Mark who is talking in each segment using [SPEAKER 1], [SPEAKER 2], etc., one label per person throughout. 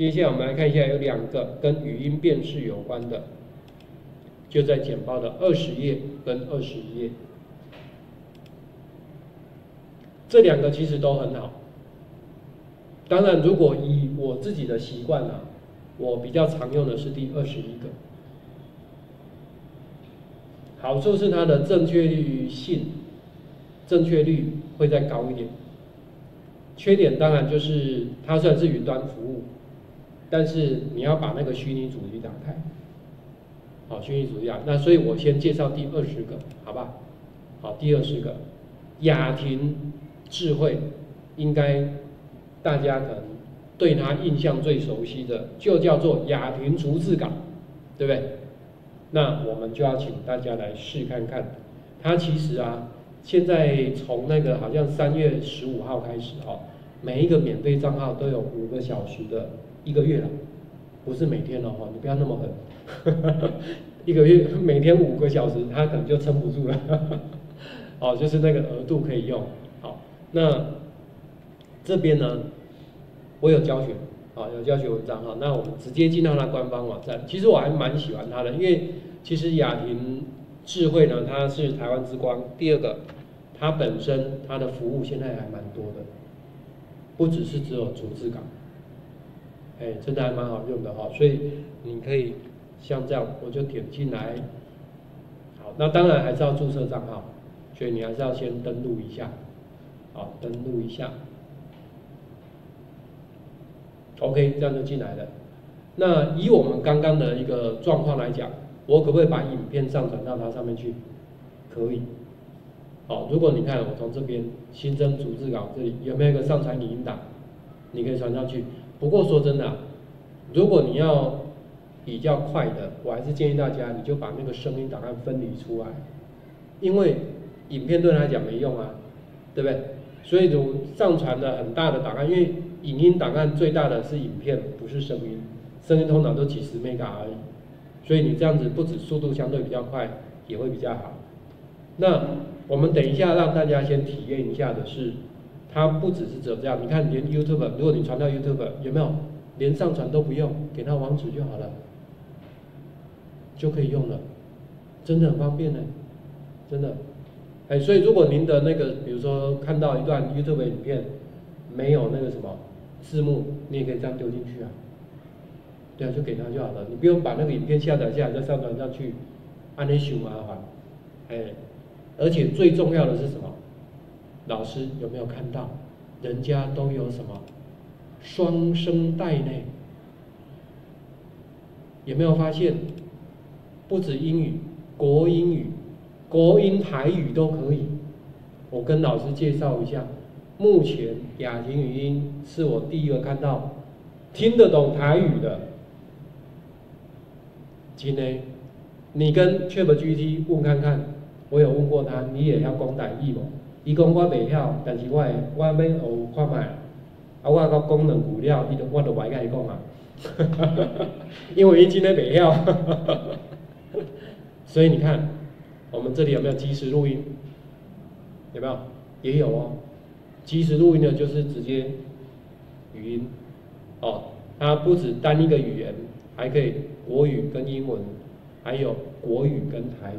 [SPEAKER 1] 接下来我们来看一下，有两个跟语音辨识有关的，就在简报的二十页跟二十一页。这两个其实都很好。当然，如果以我自己的习惯呢，我比较常用的是第二十一个。好处是它的正确率性，正确率会再高一点。缺点当然就是它算是云端服务，但是你要把那个虚拟主机打开，好，虚拟主机啊，那所以我先介绍第二十个，好吧？好，第二十个，雅婷智慧，应该大家可能对它印象最熟悉的，就叫做雅婷逐字稿，对不对？那我们就要请大家来试看看，它其实啊，现在从那个好像三月十五号开始哦，每一个免费账号都有五个小时的一个月了，不是每天了哈，你不要那么狠，一个月每天五个小时，他可能就撑不住了，哦，就是那个额度可以用，好，那这边呢，我有教学。啊，有教学文章哈，那我们直接进到他官方网站。其实我还蛮喜欢他的，因为其实雅婷智慧呢，它是台湾之光。第二个，它本身它的服务现在还蛮多的，不只是只有逐字稿，哎，真的还蛮好用的哈。所以你可以像这样，我就点进来。好，那当然还是要注册账号，所以你还是要先登录一下，好，登录一下。OK，这样就进来了。那以我们刚刚的一个状况来讲，我可不可以把影片上传到它上面去？可以。好，如果你看我从这边新增逐字稿这里有没有一个上传语音档？你可以传上去。不过说真的，如果你要比较快的，我还是建议大家你就把那个声音档案分离出来，因为影片对他来讲没用啊，对不对？所以就上传了很大的档案，因为。影音档案最大的是影片，不是声音，声音通常都几十 mega 而已，所以你这样子不止速度相对比较快，也会比较好。那我们等一下让大家先体验一下的是，它不只是只有这样，你看连 YouTube，如果你传到 YouTube 有没有，连上传都不用，给它网址就好了，就可以用了，真的很方便呢，真的。哎，所以如果您的那个，比如说看到一段 YouTube 影片，没有那个什么。字幕你也可以这样丢进去啊，对啊，就给他就好了，你不用把那个影片下载下来再上传上去，按那修麻烦，哎，而且最重要的是什么？老师有没有看到？人家都有什么双声带呢？有没有发现？不止英语，国英语、国音台语都可以。我跟老师介绍一下。目前雅婷语音是我第一个看到听得懂台语的。今天你跟 ChatGPT 问看看，我有问过他，你也要讲台语无？伊讲我袂晓，但是我会我要学看卖，啊，我讲功能古料，伊都我都袂甲伊讲啊，因为伊今天袂晓，所以你看，我们这里有没有即时录音？有没有？也有哦。即时录音呢，就是直接语音，哦，它不止单一个语言，还可以国语跟英文，还有国语跟台语。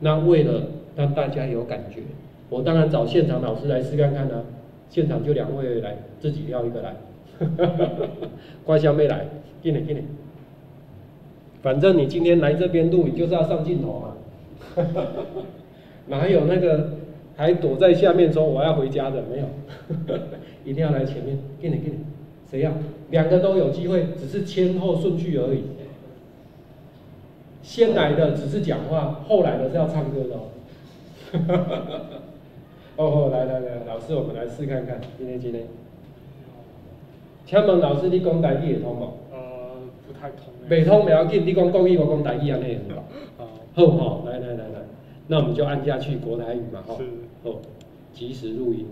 [SPEAKER 1] 那为了让大家有感觉，我当然找现场老师来试看看呢。现场就两位来，自己要一个来，关香妹来，进来进来。反正你今天来这边录，你就是要上镜头嘛，哪有那个？还躲在下面说我要回家的没有，一定要来前面，给你给你，谁要？两个都有机会，只是先后顺序而已。先来的只是讲话，后来的是要唱歌的哦。哦，来来来，老师，我们来试看看，今天今天。请问老师，你讲台语会通吗？
[SPEAKER 2] 呃，不太通。
[SPEAKER 1] 未通不要紧，你讲国语，我讲台语安尼是吧？好，好，来来来来，那我们就按下去国台语嘛，哈。哦，即时录音，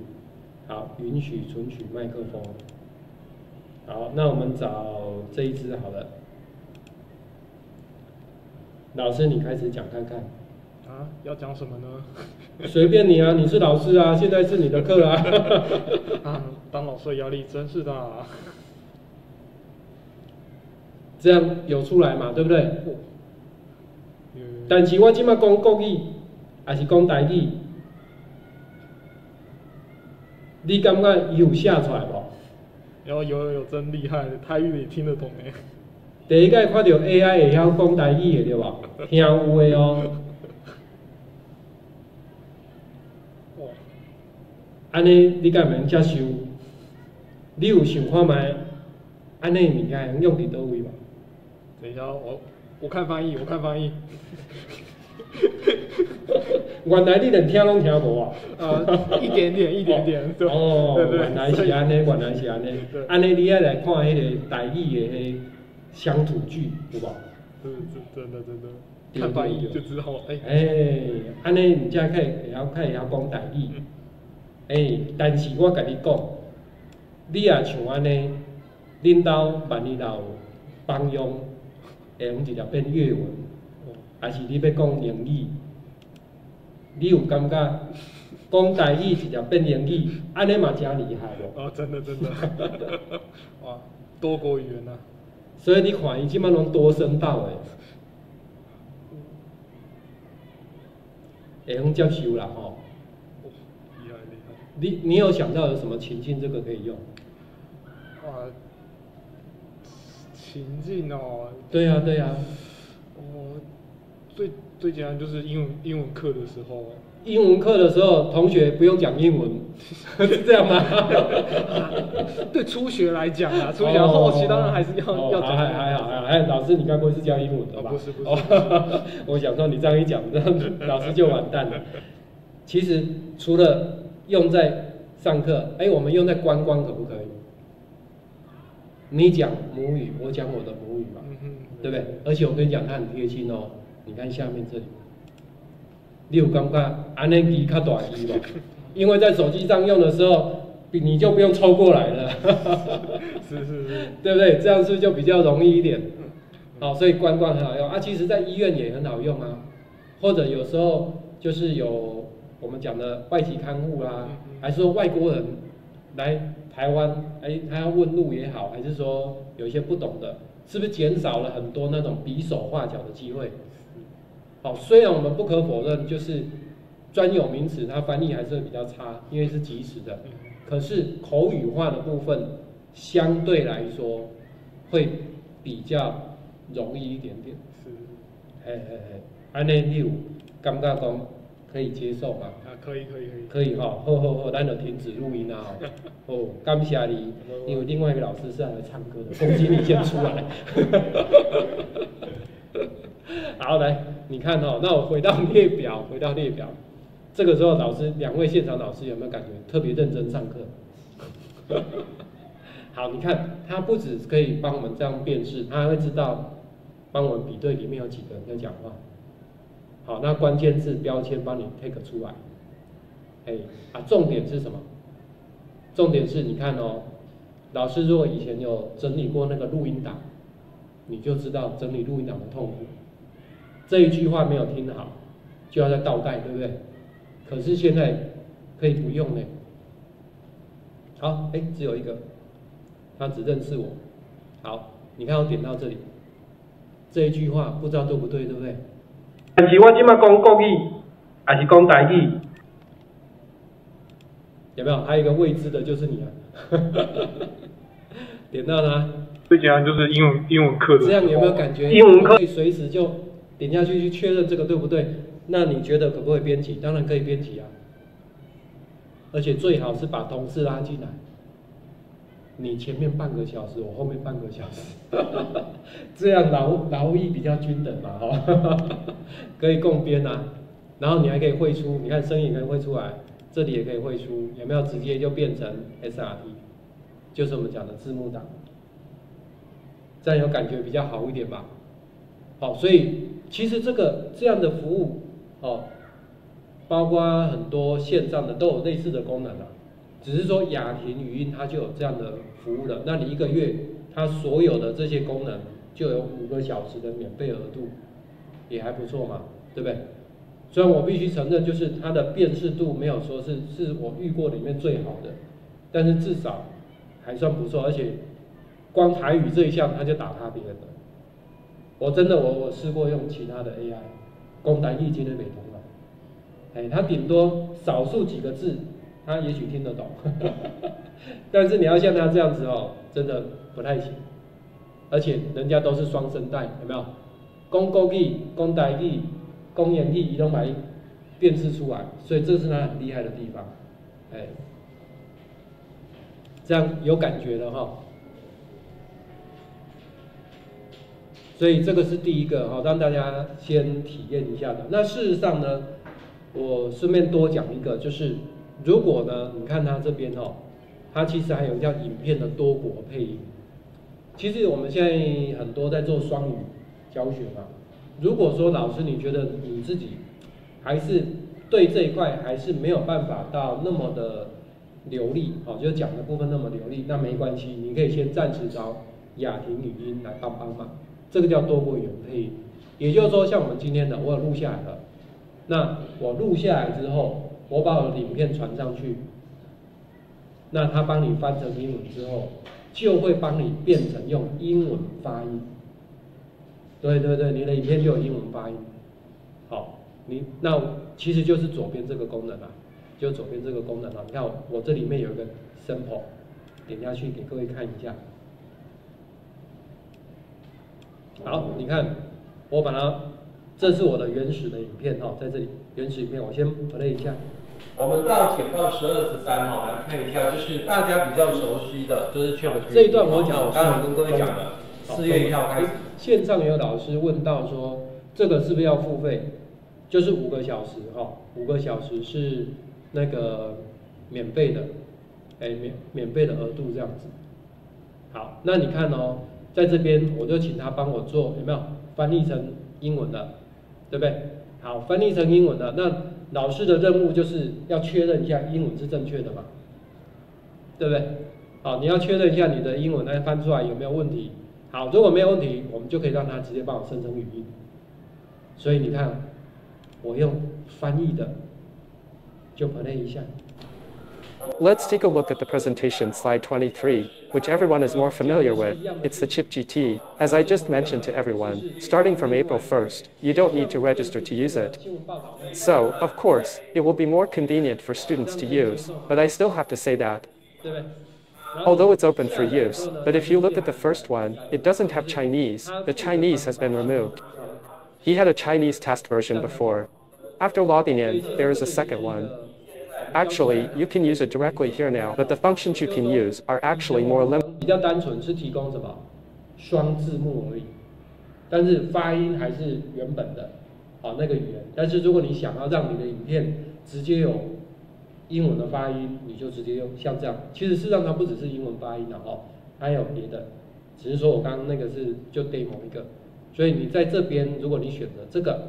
[SPEAKER 1] 好，允许存取麦克风，好，那我们找这一支好了，老师你开始讲看看，
[SPEAKER 2] 啊，要讲什么呢？
[SPEAKER 1] 随便你啊，你是老师啊，现在是你的课啊，
[SPEAKER 2] 啊，当老师的压力真是大，啊
[SPEAKER 1] 这样有出来嘛，对不对？
[SPEAKER 2] 有
[SPEAKER 1] 但是我即马讲国语，还是讲台语，你感觉伊有写出来无？
[SPEAKER 2] 然后有有有真厉害，泰语你听得懂诶。
[SPEAKER 1] 第一届看到 AI 会晓讲台语的对吧？听有的哦。
[SPEAKER 2] 哇，
[SPEAKER 1] 安尼你敢免接受？你有想看觅安尼物件会用伫倒位无？
[SPEAKER 2] 等一下我我看翻译，我看翻译。
[SPEAKER 1] 原来你连听拢听无啊？
[SPEAKER 2] 呃，一点点，一点点，对
[SPEAKER 1] 哦，
[SPEAKER 2] 对对
[SPEAKER 1] 原来是安尼，原来是安尼。安尼你爱来看迄个台语的迄乡土剧，有无？
[SPEAKER 2] 对，真真的真的，
[SPEAKER 1] 对
[SPEAKER 2] 看翻译就知道，哎、
[SPEAKER 1] 哎，安尼你才可以会晓较会晓讲台语。哎，但是我甲你讲，你也像安尼，恁兜万一若有帮佣，会用直接变粤文，还是你要讲英语？你有感觉讲台语直接变英语，安尼嘛真厉害无？
[SPEAKER 2] 哦，真的真的，哇，多国语言呐、啊，
[SPEAKER 1] 所以你看伊即摆拢多声道诶，会用接受啦吼。你你有想到有什么情境这个可以用？
[SPEAKER 2] 哇，情境哦，
[SPEAKER 1] 对呀、对呀、
[SPEAKER 2] 我，最最简单就是英文英文课的时候，
[SPEAKER 1] 英文课的时候，同学不用讲英文，是这样吗？
[SPEAKER 2] 对初学来讲啊，初学后期当然还是要、
[SPEAKER 1] 哦
[SPEAKER 2] 要讲
[SPEAKER 1] 还还好还好，哎，老师你该不会是教英文的吧？
[SPEAKER 2] 哦不是不是
[SPEAKER 1] 哦 我想说你这样一讲，这样老师就完蛋了。其实除了用在上课，哎，我们用在观光可不可以？你讲母语，我讲我的母语嘛，对不对？而且我跟你讲，它很贴心哦。你看下面这里，你有感觉安尼机较大机吧？因为在手机上用的时候，你就不用抽过来了，
[SPEAKER 2] 是 是是，
[SPEAKER 1] 对不对？这样是不是就比较容易一点？好，所以观光很好用啊。其实，在医院也很好用啊，或者有时候就是有我们讲的外籍看护啦、还是说外国人来台湾，哎，他要问路也好，还是说有一些不懂的，是不是减少了很多那种比手画脚的机会？好，虽然我们不可否认，就是专有名词它翻译还是会比较差，因为是即时的，
[SPEAKER 2] 嗯。
[SPEAKER 1] 可是口语化的部分相对来说会比较容易一点点。
[SPEAKER 2] 是。
[SPEAKER 1] 嘿嘿嘿，安尼你有感觉讲可以接受吗？
[SPEAKER 2] 啊，可以可以可以，
[SPEAKER 1] 可以哈，好好好，咱就停止录音啦吼。哦，感谢你，因为另外一个老师是来唱歌的，恭喜你先出来。好，来，你看哦，那我回到列表，回到列表，这个时候老师两位现场老师有没有感觉特别认真上课？好，你看他不只可以帮我们这样辨识，他还会知道帮我们比对里面有几个人在讲话。好，那关键字标签帮你 take 出来。哎，啊，重点是什么？重点是你看哦，老师如果以前有整理过那个录音档，你就知道整理录音档的痛苦。这一句话没有听好，就要再倒带，对不对？可是现在可以不用呢。好，哎，只有一个，他只认识我。好，你看我点到这里，这一句话不知道对不对，对不对？但是我今麦讲国语，还是讲台语，有没有？还有一个未知的就是你啊。点到它，
[SPEAKER 2] 最简单就是英文英文课的，
[SPEAKER 1] 这样有没有感觉？
[SPEAKER 2] 英文课
[SPEAKER 1] 可以随时就点下去去确认这个对不对？那你觉得可不可以编辑？当然可以编辑啊，而且最好是把同事拉进来。你前面半个小时，我后面半个小时，这样劳劳逸比较均等嘛，哈，可以共编啊。然后你还可以汇出，你看声音可以汇出来，这里也可以汇出，有没有直接就变成 SRT，就是我们讲的字幕档，这样有感觉比较好一点吧。好，所以其实这个这样的服务，哦，包括很多线上的都有类似的功能啊。只是说雅婷语音它就有这样的服务了，那你一个月它所有的这些功能就有五个小时的免费额度，也还不错嘛，对不对？虽然我必须承认，就是它的辨识度没有说是是我遇过里面最好的，但是至少还算不错，而且光台语这一项它就打趴别人了，我真的我我试过用其他的 AI，公单易经的美瞳了，哎，它顶多少数几个字，他也许听得懂，但是你要像他这样子哦，真的不太行，而且人家都是双声带，有没有？公国语、公台语、公言语，移动把辨识出来，所以这是他很厉害的地方，哎，这样有感觉的哈。所以这个是第一个哈，让大家先体验一下的。那事实上呢，我顺便多讲一个，就是如果呢，你看它这边哦，它其实还有叫影片的多国配音。其实我们现在很多在做双语教学嘛。如果说老师你觉得你自己还是对这一块还是没有办法到那么的流利，哦，就讲的部分那么流利，那没关系，你可以先暂时找雅婷语音来帮帮忙。这个叫多国语言配音，也就是说，像我们今天的，我有录下来了。那我录下来之后，我把我的影片传上去，那他帮你翻成英文之后，就会帮你变成用英文发音。对对对，你的影片就有英文发音。好，你那其实就是左边这个功能啊，就左边这个功能啊。你看我这里面有一个 sample，点下去给各位看一下。好，你看，我把它，这是我的原始的影片哈，在这里原始影片，我先 play 一下。我们到剪到十二十三哈，来看一下，就是大家比较熟悉的，就是这一段我讲，我刚才跟各位讲的，四月一号开始。线上有老师问到说，这个是不是要付费？就是五个小时哈，五个小时是那个免费的，哎免免费的额度这样子。好，那你看哦。在这边，我就请他帮我做，有没有翻译成英文的，对不对？好，翻译成英文的，那老师的任务就是要确认一下英文是正确的嘛，对不对？好，你要确认一下你的英文来翻出来有没有问题。好，如果没有问题，我们就可以让他直接帮我生成语音。所以你看，我用翻译的，就 play 一下。
[SPEAKER 3] Let's take a look at the presentation slide 23, which everyone is more familiar with. It's the CHIP GT. As I just mentioned to everyone, starting from April 1st, you don't need to register to use it. So, of course, it will be more convenient for students to use, but I still have to say that. Although it's open for use, but if you look at the first one, it doesn't have Chinese. The Chinese has been removed. He had a Chinese test version before. After logging in, there is a second one. Actually, you can use it directly here now, but the functions you can use are actually more limited.
[SPEAKER 1] 比较单纯是提供什么双字幕而已，但是发音还是原本的，啊那个语言。但是如果你想要让你的影片直接有英文的发音，你就直接用像这样。其实事实上它不只是英文发音的哦，还有别的，只是说我刚刚那个是就 demo 一个。所以你在这边，如果你选择这个，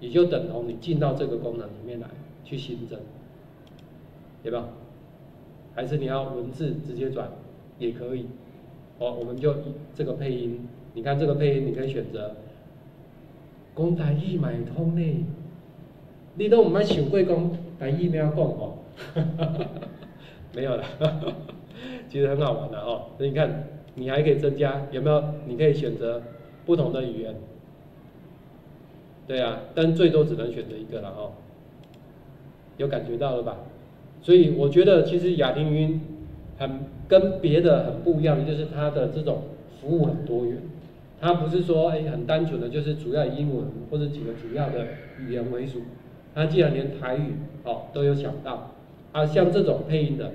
[SPEAKER 1] 也就等同你进到这个功能里面来。去新增，对吧？还是你要文字直接转也可以。哦，我们就这个配音，你看这个配音，你可以选择公台一买通呢。你都唔买想过讲台语咩讲哦？没有了，其实很好玩的哦。那你看，你还可以增加有没有？你可以选择不同的语言。对啊，但最多只能选择一个了哦。有感觉到了吧？所以我觉得其实雅婷云很跟别的很不一样的，就是它的这种服务很多元。它不是说哎很单纯的，就是主要英文或者几个主要的语言为主。它既然连台语哦都有想到，啊像这种配音的，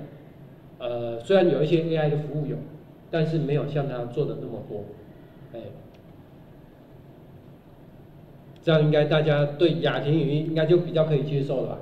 [SPEAKER 1] 呃虽然有一些 AI 的服务有，但是没有像它做的那么多，哎，这样应该大家对雅婷语音应该就比较可以接受了吧？